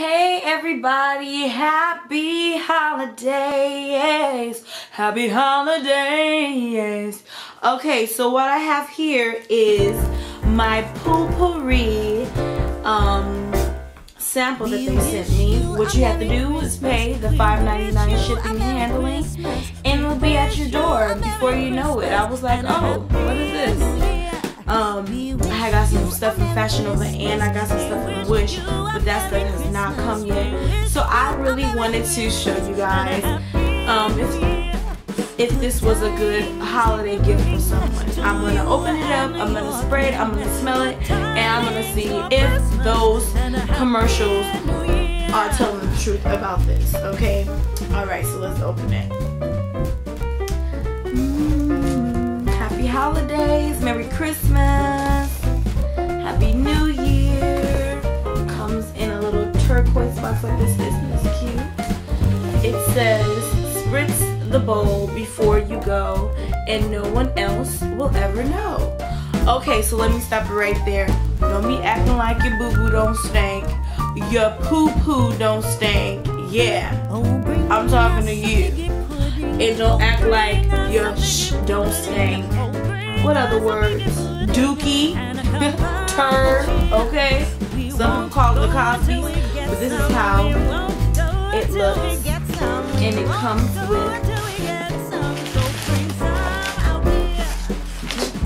Hey everybody, happy holidays. Happy holidays. Okay, so what I have here is my Poo-Pourri um, sample that they sent me. What you have to do is pay the $5.99 shipping and handling and it'll be at your door before you know it. I was like, oh, what is this? Um, I got some stuff from Fashion Nova and I got some stuff from Wish, but that stuff has not come yet. So I really wanted to show you guys um, if, if this was a good holiday gift for someone. I'm to open it up, I'm to spray it, I'm to smell it, and I'm to see if those commercials are telling the truth about this, okay? Alright, so let's open it. Happy holidays, Merry Christmas, Happy New Year. Comes in a little turquoise box like this. Isn't this cute? It says, spritz the bowl before you go and no one else will ever know. Okay, so let me stop it right there. Don't be acting like your boo-boo don't stink. Your poo-poo don't stink. Yeah, I'm talking to you. And don't act like your shh don't stink what other words? Dookie, turd, okay? Some call it the Cosby, but this is how it looks. And it comes with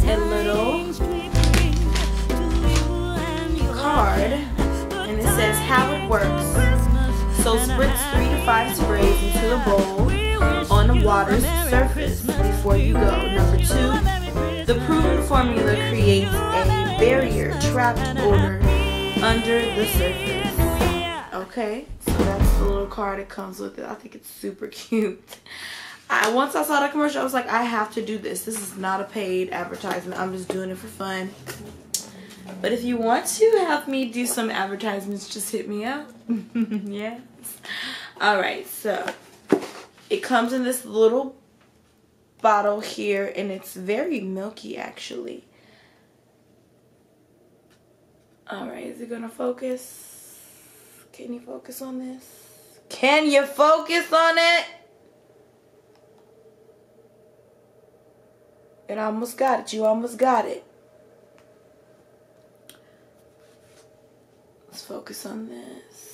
a little card, and it says how it works. So spritz three to five sprays into the bowl on the water's surface before you go. Number two, the proven formula creates a barrier trapped odor under the surface. Okay, so that's the little card it comes with it. I think it's super cute. I Once I saw the commercial, I was like, I have to do this. This is not a paid advertisement. I'm just doing it for fun. But if you want to help me do some advertisements, just hit me up. yes. Alright, so it comes in this little bottle here and it's very milky actually. Alright, is it gonna focus? Can you focus on this? Can you focus on it? It almost got it. You almost got it. Let's focus on this.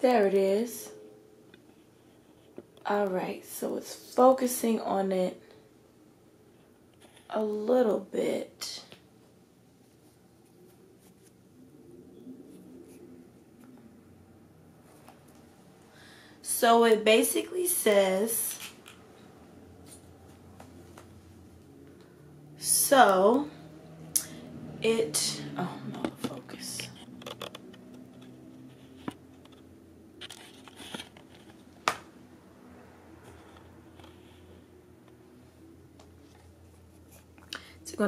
There it is. Alright, so it's focusing on it a little bit. So it basically says, so it, oh no,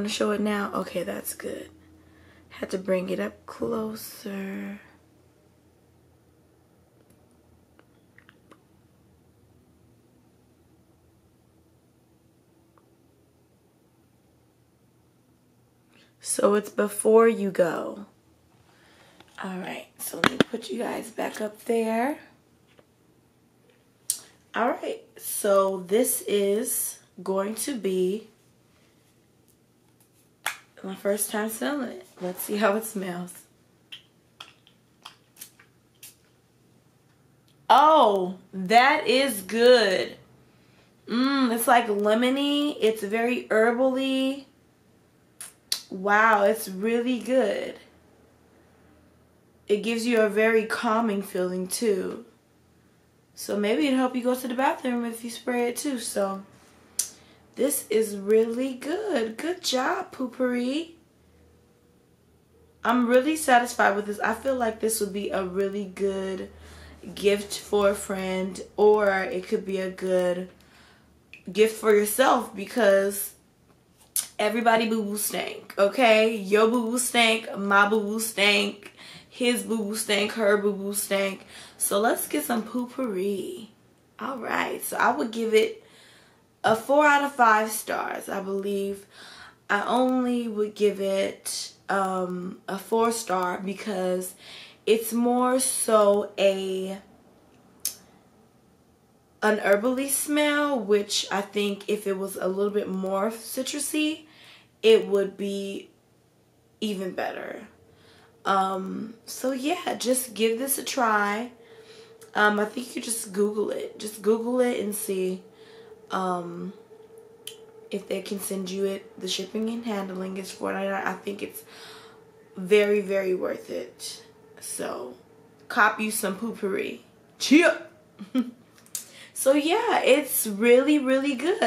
to show it now? Okay, that's good. Had to bring it up closer. So it's before you go. All right, so let me put you guys back up there. All right, so this is going to be my first time selling it. Let's see how it smells. Oh, that is good. Mmm, it's like lemony. It's very herbally. Wow, it's really good. It gives you a very calming feeling too. So maybe it'll help you go to the bathroom if you spray it too. So this is really good. Good job, Poo-Pourri. I'm really satisfied with this. I feel like this would be a really good gift for a friend or it could be a good gift for yourself because everybody boo boo stank, okay? Your boo boo stank, my boo boo stank, his boo boo stank, her boo boo stank. So let's get some poopery. All right, so I would give it a four out of five stars, I believe. I only would give it um, a four star because it's more so a an herbally smell, which I think if it was a little bit more citrusy, it would be even better. Um, so yeah, just give this a try. Um, I think you just Google it. Just Google it and see um, if they can send you it. The shipping and handling is $4.99. I think it's very, very worth it. So, cop you some poopery. Cheer! So yeah, it's really, really good.